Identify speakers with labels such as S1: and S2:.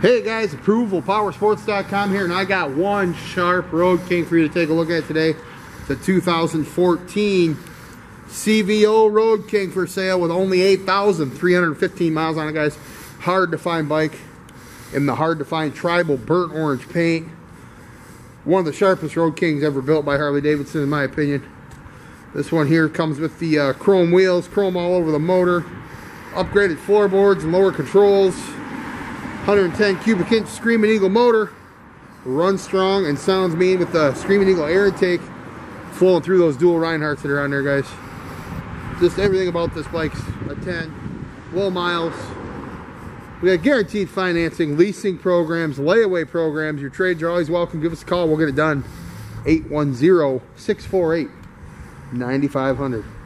S1: Hey guys, approvalpowersports.com here, and I got one sharp Road King for you to take a look at today. The 2014 CVO Road King for sale with only 8,315 miles on it, guys. Hard to find bike in the hard to find tribal burnt orange paint. One of the sharpest Road Kings ever built by Harley Davidson, in my opinion. This one here comes with the uh, chrome wheels, chrome all over the motor, upgraded floorboards and lower controls, 110 cubic inch Screaming Eagle motor, runs strong and sounds mean with the Screaming Eagle air intake flowing through those dual Rineharts that are on there, guys. Just everything about this bike's a 10, low miles. We got guaranteed financing, leasing programs, layaway programs. Your trades are always welcome. Give us a call. We'll get it done. 810 648 9500.